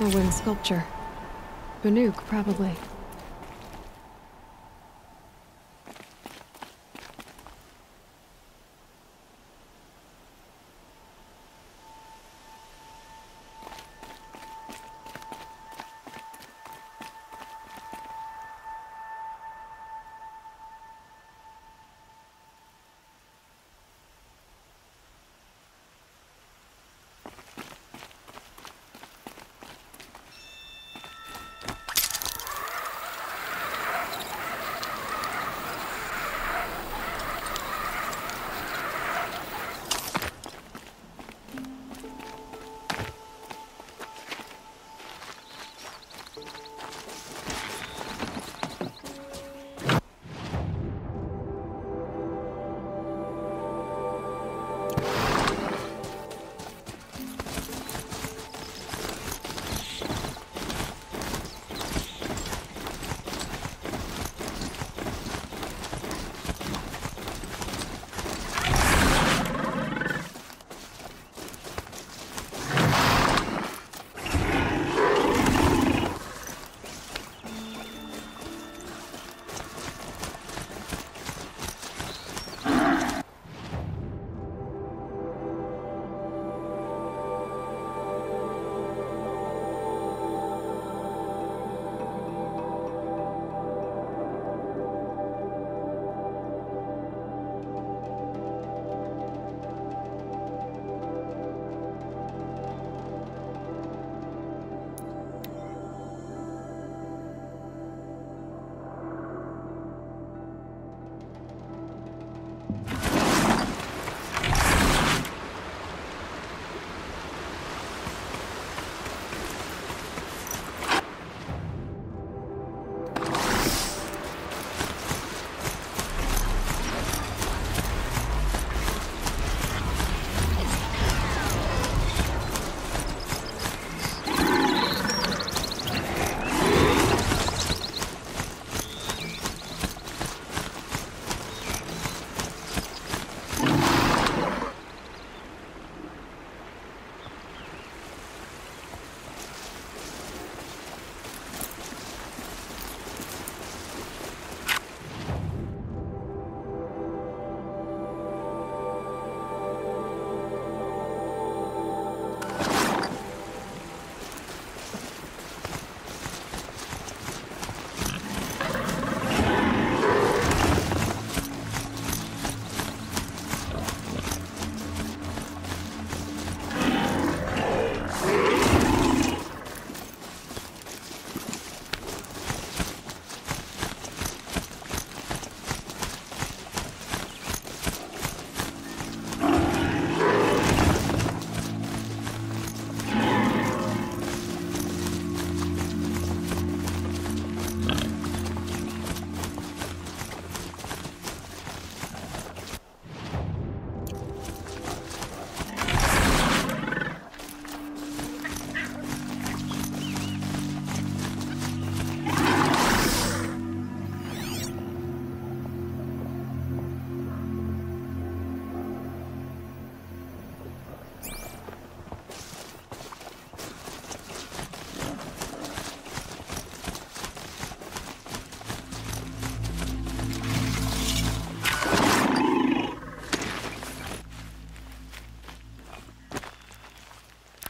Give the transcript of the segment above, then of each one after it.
A wooden sculpture. Banuk, probably.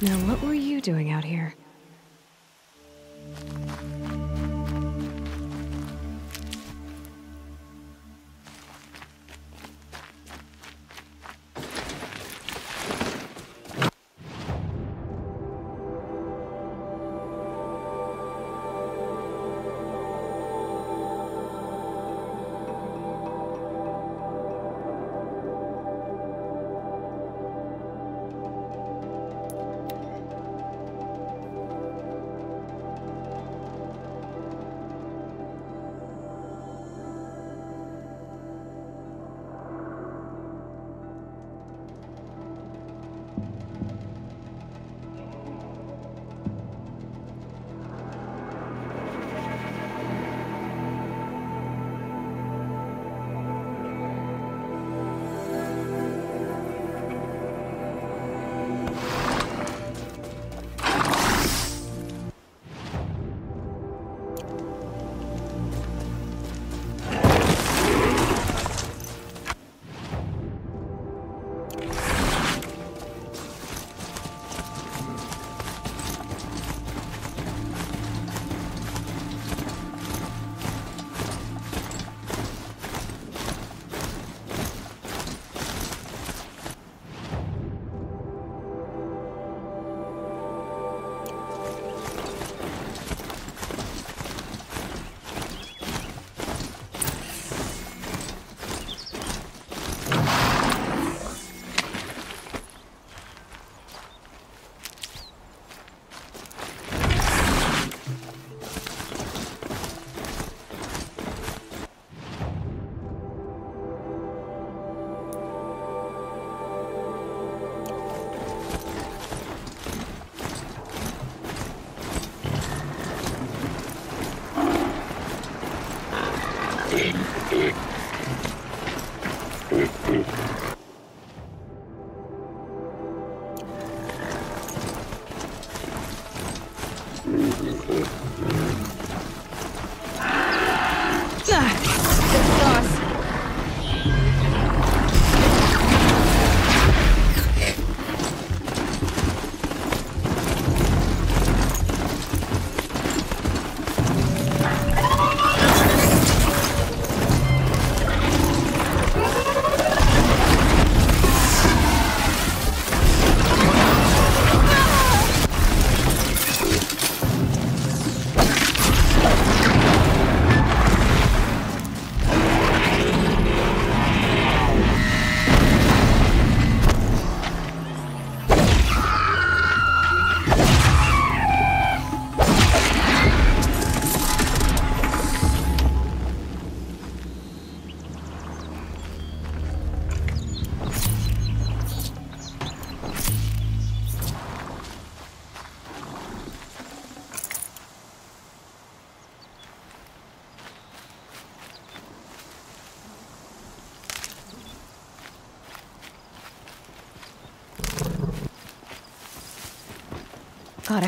Now, what were you doing out here?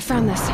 Found this.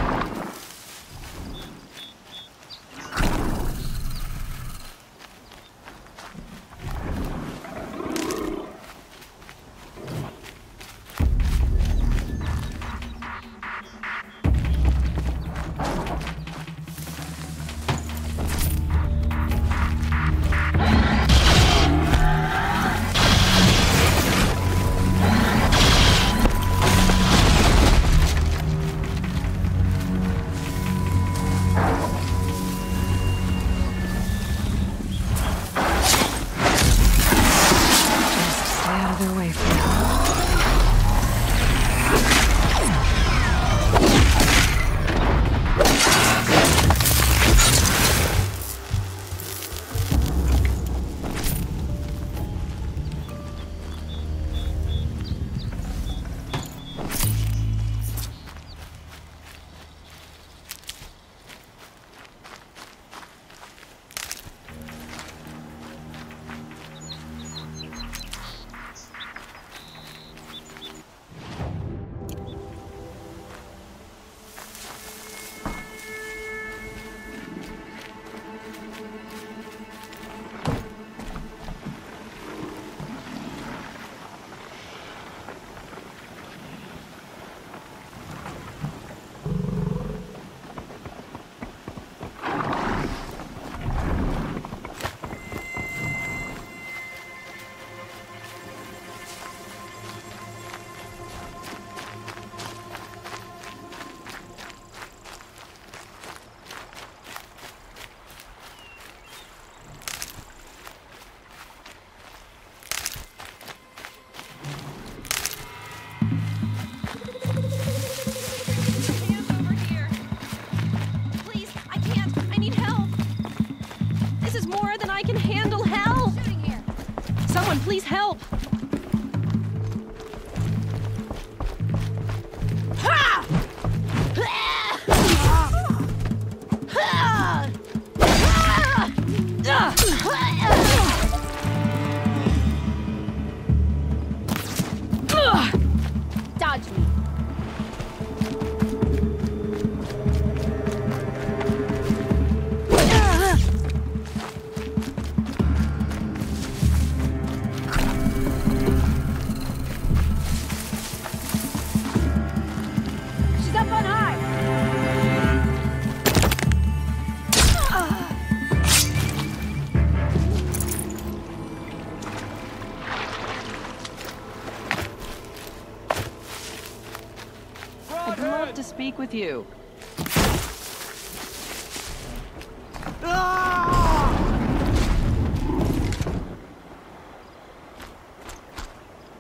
Speak with you.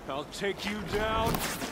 I'll take you down.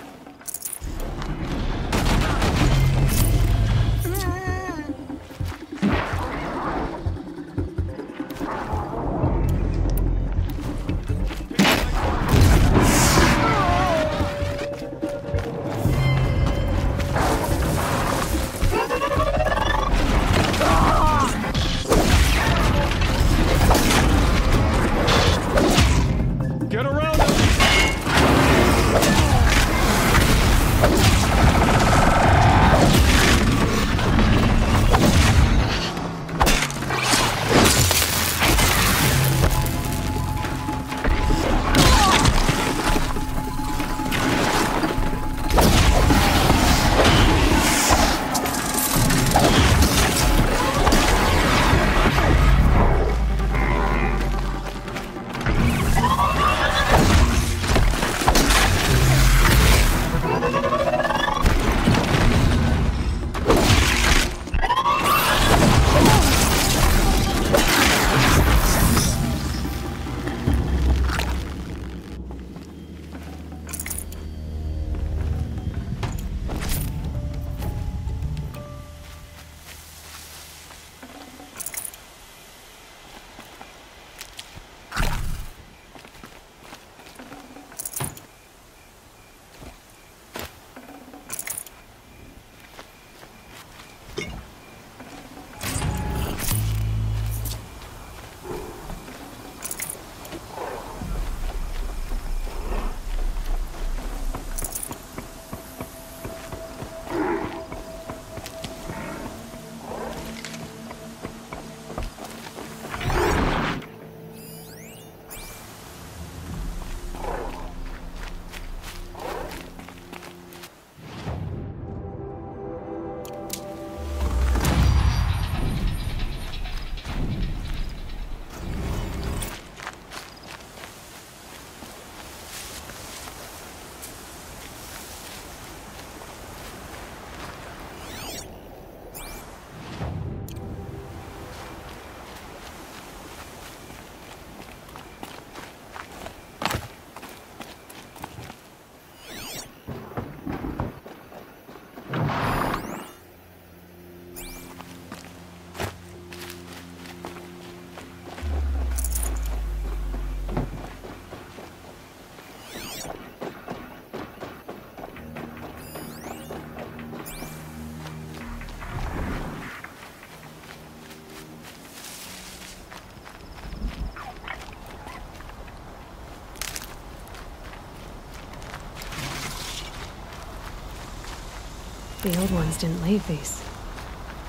The old ones didn't leave these.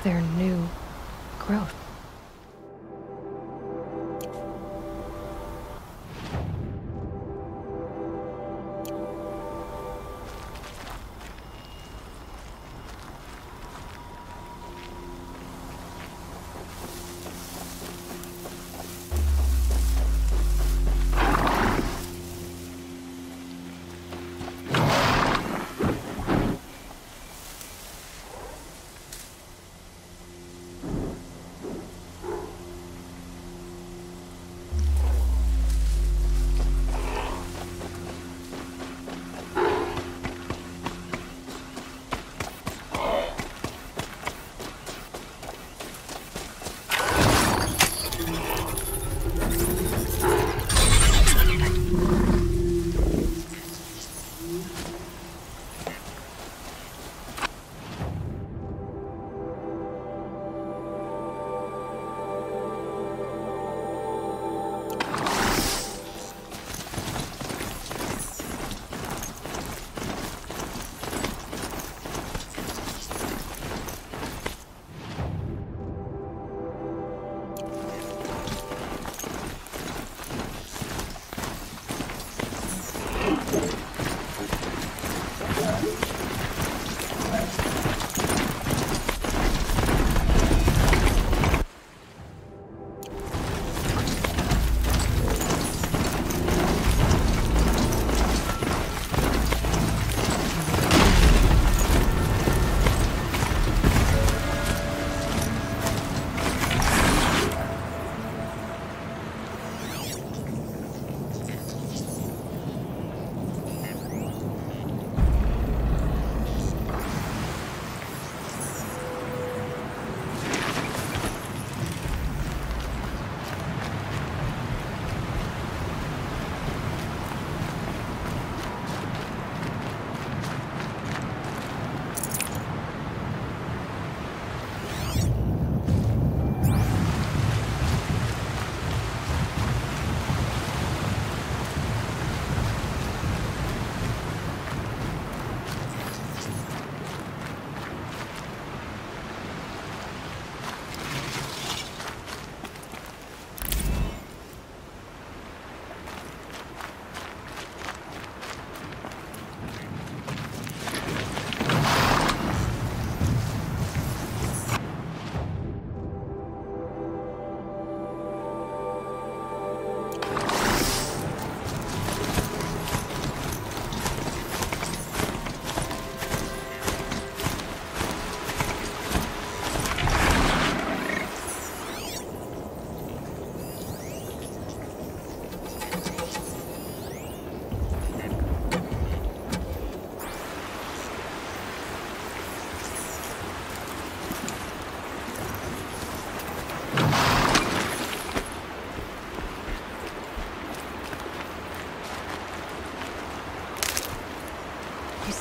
They're new growth.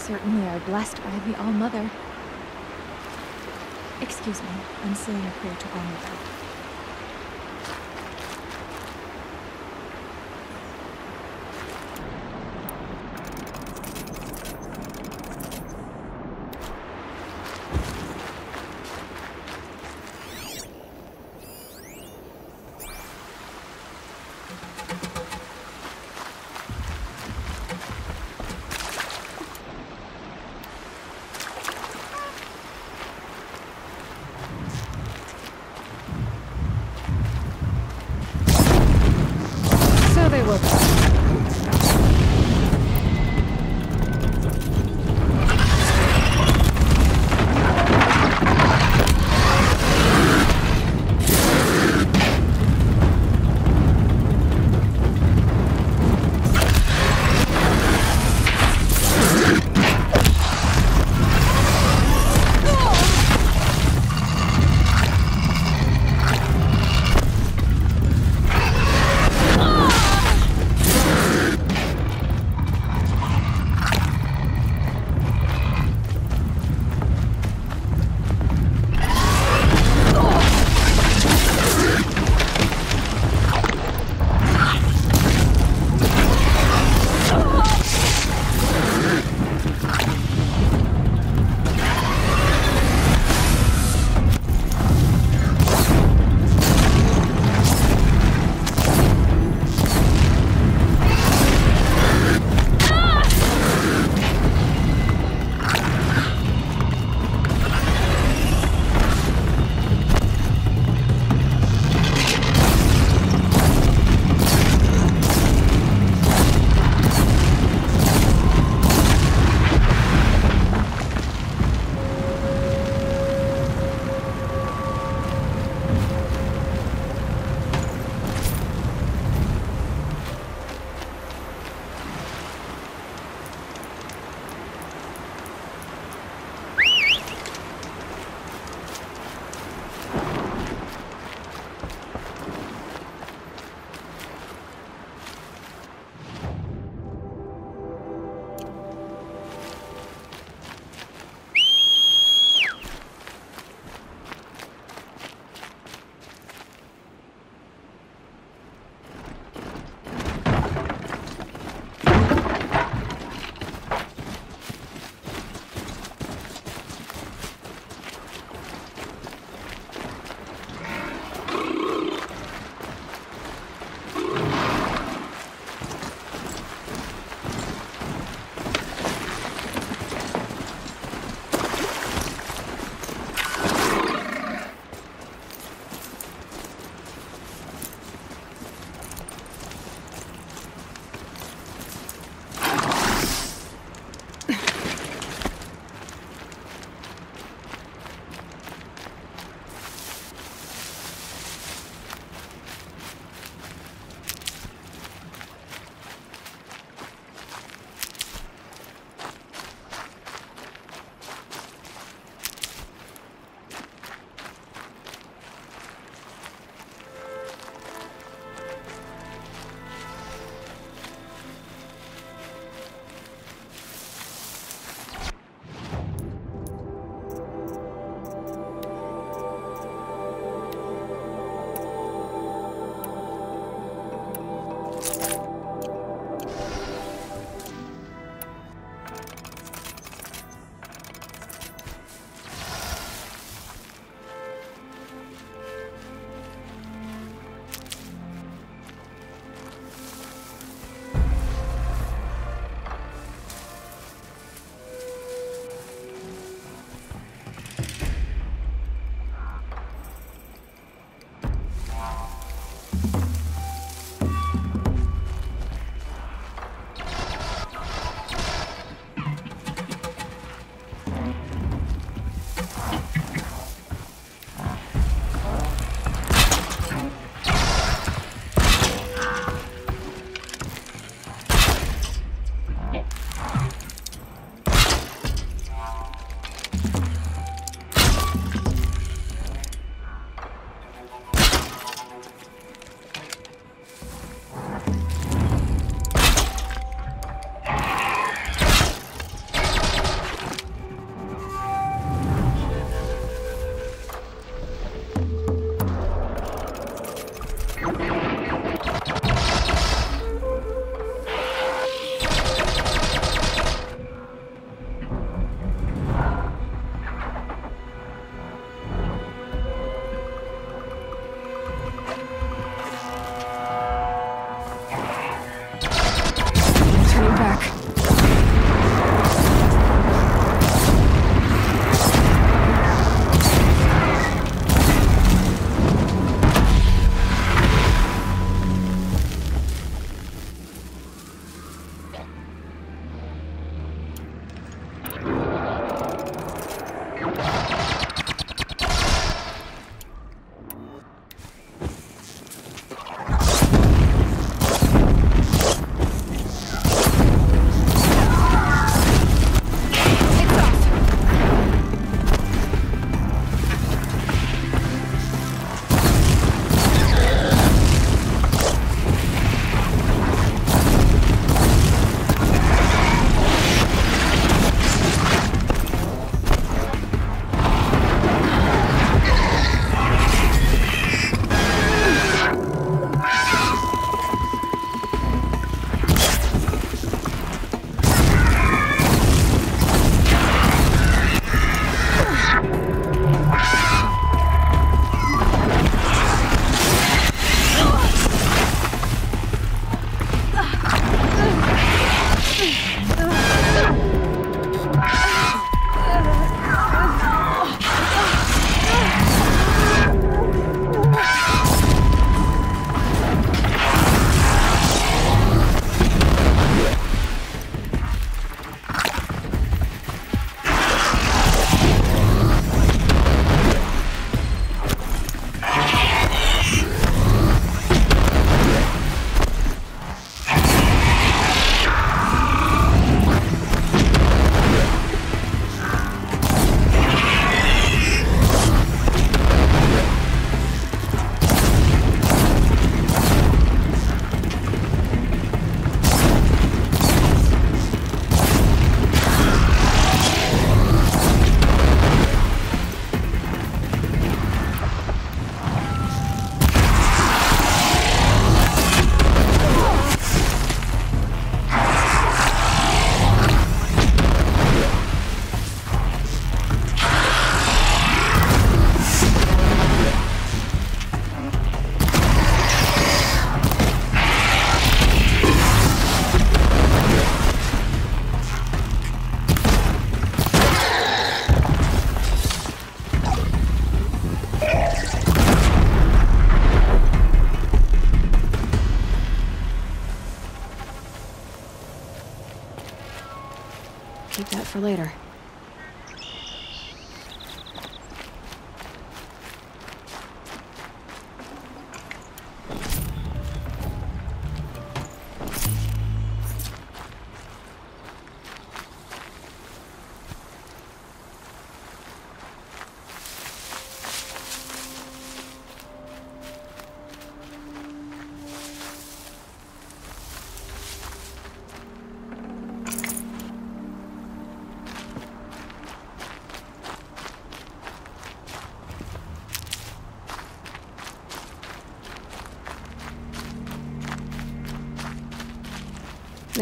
Certainly are blessed by the All-Mother. Excuse me, I'm saying a prayer to All-Mother.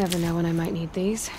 Never know when I might need these.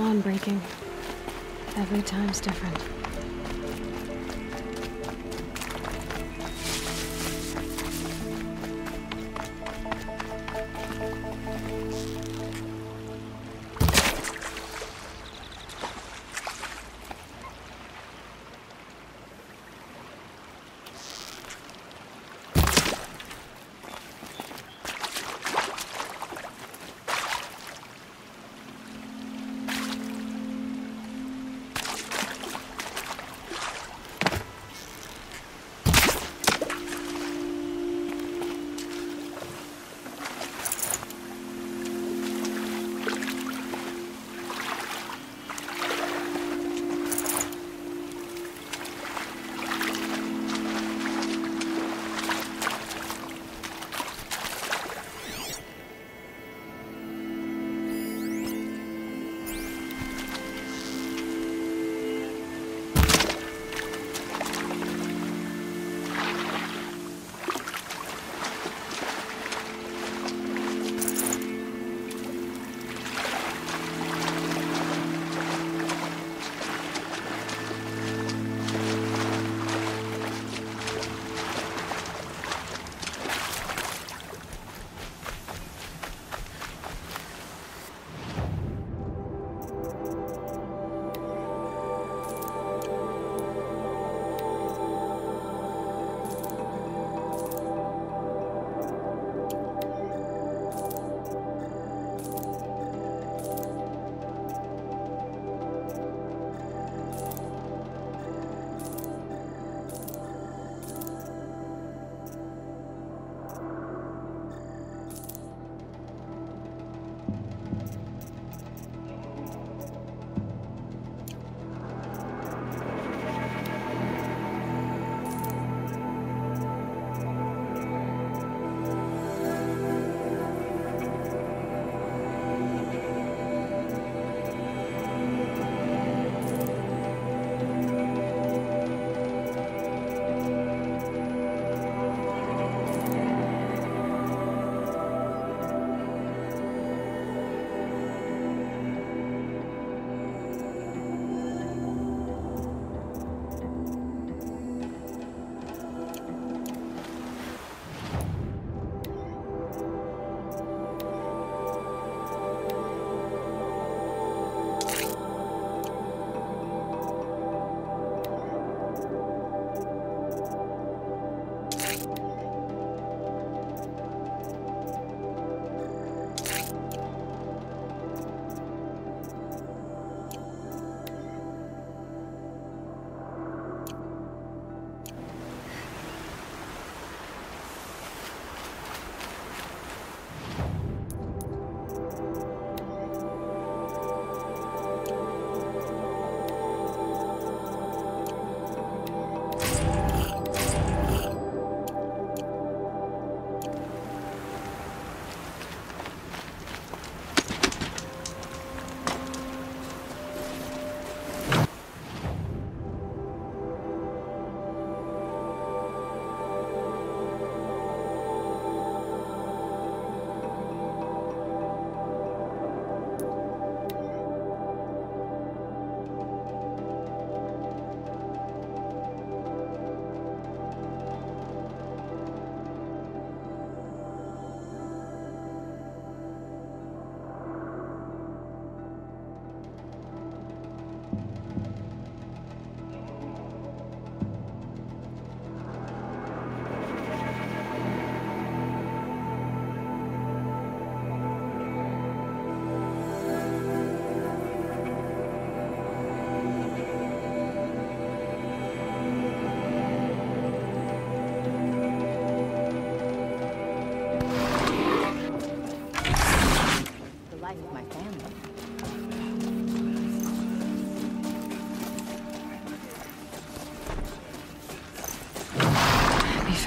Dawn breaking. Every time's different.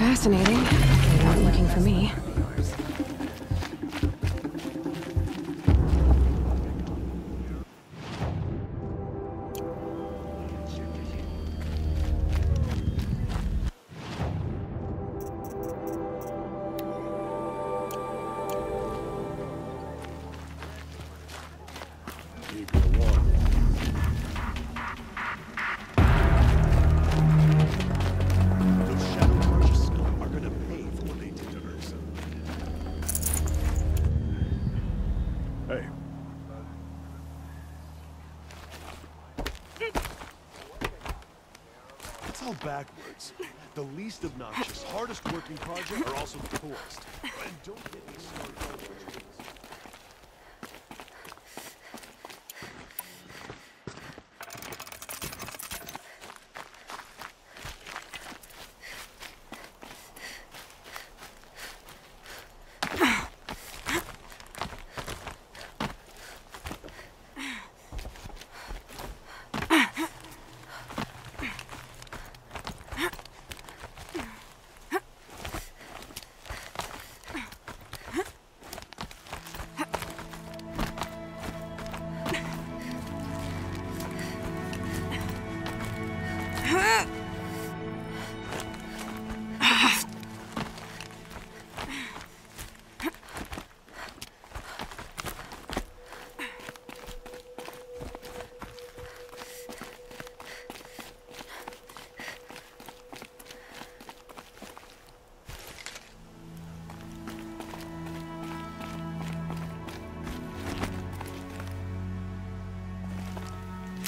Fascinating. Weren't looking for me. Backwards. The least obnoxious, hardest working project are also the coolest. And don't get me started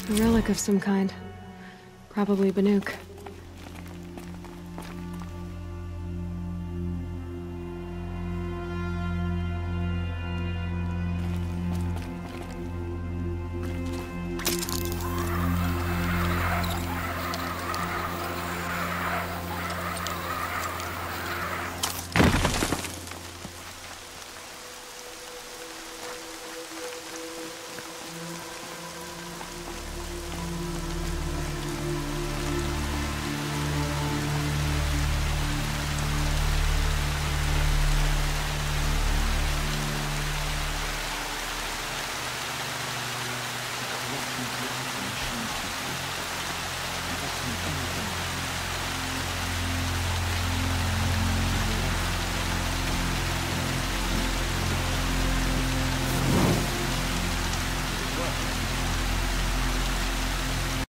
A relic of some kind. Probably Banuk.